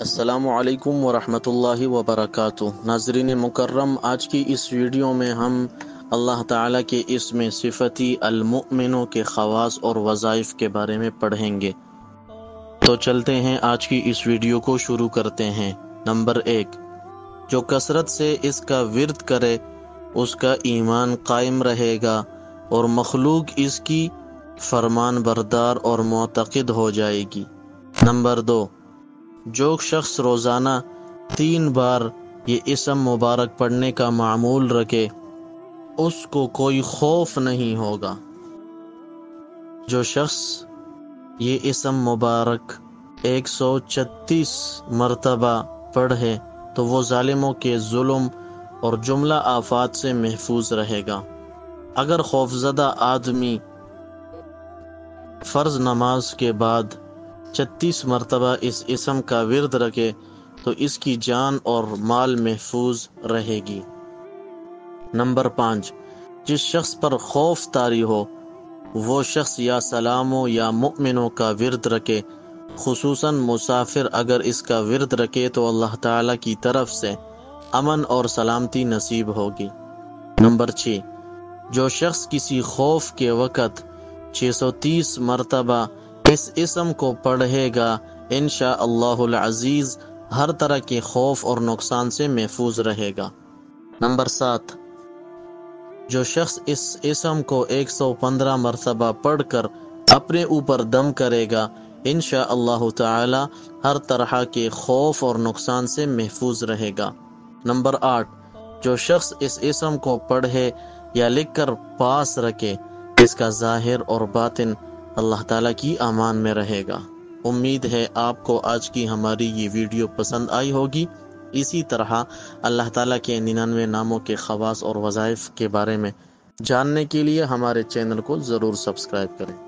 السلام علیکم ورحمۃ اللہ وبرکاتہ۔ ناظرین مکرم، آج کی اس ویڈیو میں ہم اللہ تعالیٰ کے اس میں صفتی المؤمنوں کے خواص اور وظائف کے بارے میں پڑھیں گے۔ تو چلتے ہیں، آج کی اس ویڈیو کو شروع کرتے ہیں۔ نمبر ایک، جو کثرت سے اس کا ورد کرے، اس کا ایمان قائم رہے گا اور مخلوق اس کی فرمان بردار اور معتقد ہو جائے گی۔ نمبر دو جو شخص روزانہ تین بار یہ اسم مبارک پڑھنے کا معمول رکھے، اس کو کوئی خوف نہیں ہوگا۔ جو شخص یہ اسم مبارک ایک سو چتیس مرتبہ پڑھے، تو وہ ظالموں کے ظلم اور جملہ آفات سے محفوظ رہے گا۔ اگر خوفزدہ آدمی فرض نماز کے بعد چھتیس مرتبہ اس اسم کا ورد رکھے تو اس کی جان اور مال محفوظ رہے گی۔ نمبر پانچ، جس شخص پر خوف تاری ہو، وہ شخص یا سلاموں یا مؤمنوں کا ورد رکھے۔ خصوصاً مسافر اگر اس کا ورد رکھے تو اللہ تعالیٰ کی طرف سے امن اور سلامتی نصیب ہوگی۔ نمبر چھ، جو شخص کسی خوف کے وقت چھ سو تیس مرتبہ اس اسم کو پڑھے گا انشاء اللہ العزیز، ہر طرح کے خوف اور نقصان سے محفوظ رہے گا۔ نمبر سات، جو شخص اس اسم کو ایک سو پندرہ مرتبہ پڑھ کر اپنے اوپر دم کرے گا انشاء اللہ تعالی ہر طرح کے خوف اور نقصان سے محفوظ رہے گا۔ نمبر آٹھ، جو شخص اس اسم کو پڑھے یا لکھ کر پاس رکھے، اس کا ظاہر اور باطن اللہ تعالیٰ کی امان میں رہے گا۔ امید ہے آپ کو آج کی ہماری یہ ویڈیو پسند آئی ہوگی۔ اسی طرح اللہ تعالیٰ کے ننانوے ناموں کے خواص اور وظائف کے بارے میں جاننے کے لیے ہمارے چینل کو ضرور سبسکرائب کریں۔